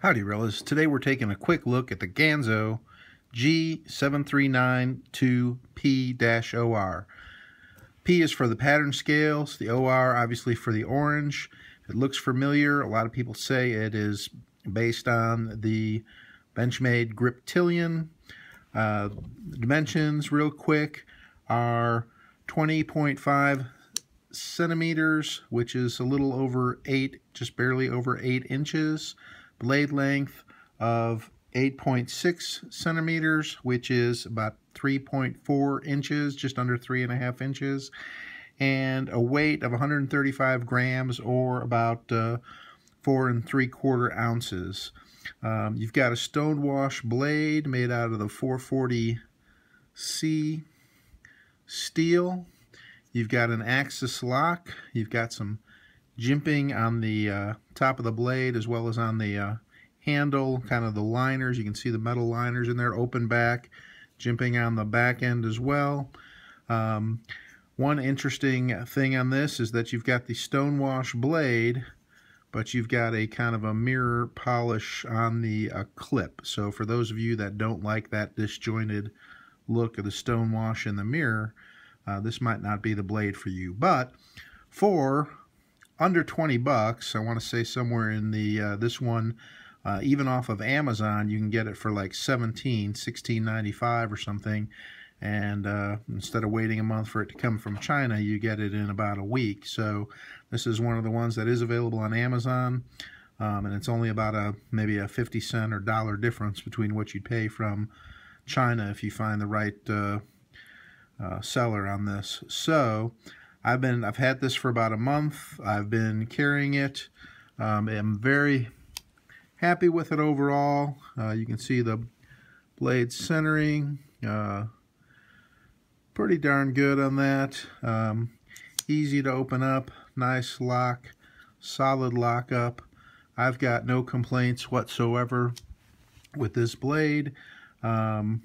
Howdy Rillas. Today we're taking a quick look at the Ganzo G7392P-OR. P is for the pattern scales, the OR obviously for the orange. It looks familiar. A lot of people say it is based on the Benchmade Griptilian. Uh, dimensions, real quick, are 20.5 centimeters, which is a little over 8, just barely over 8 inches blade length of 8.6 centimeters, which is about 3.4 inches, just under three and a half inches, and a weight of 135 grams or about uh, four and three quarter ounces. Um, you've got a stonewash blade made out of the 440C steel. You've got an axis lock. You've got some jimping on the uh, top of the blade as well as on the uh, handle, kind of the liners. You can see the metal liners in there, open back, jimping on the back end as well. Um, one interesting thing on this is that you've got the stonewash blade, but you've got a kind of a mirror polish on the uh, clip. So for those of you that don't like that disjointed look of the stonewash in the mirror, uh, this might not be the blade for you. But for under 20 bucks. I want to say somewhere in the uh, this one, uh, even off of Amazon, you can get it for like 17, 16.95 or something. And uh, instead of waiting a month for it to come from China, you get it in about a week. So this is one of the ones that is available on Amazon. Um, and it's only about a maybe a 50 cent or dollar difference between what you'd pay from China if you find the right uh, uh, seller on this. So I've been I've had this for about a month. I've been carrying it. Um, I'm very happy with it overall. Uh, you can see the blade centering. Uh, pretty darn good on that. Um, easy to open up. Nice lock. Solid lock up. I've got no complaints whatsoever with this blade. Um,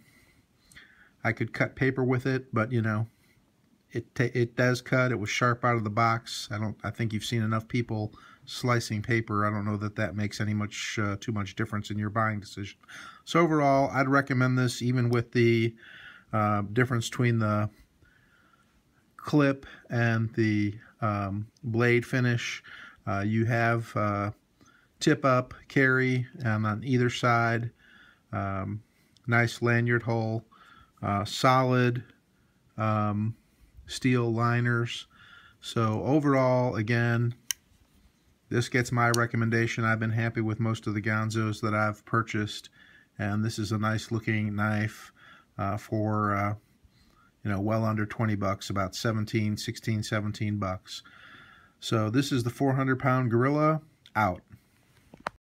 I could cut paper with it, but you know, it it does cut. It was sharp out of the box. I don't. I think you've seen enough people slicing paper. I don't know that that makes any much uh, too much difference in your buying decision. So overall, I'd recommend this, even with the uh, difference between the clip and the um, blade finish. Uh, you have uh, tip up carry and on either side. Um, nice lanyard hole, uh, solid. Um, steel liners. So overall, again, this gets my recommendation. I've been happy with most of the Ganzos that I've purchased, and this is a nice looking knife uh, for, uh, you know, well under 20 bucks, about 17, 16, 17 bucks. So this is the 400 pound gorilla out.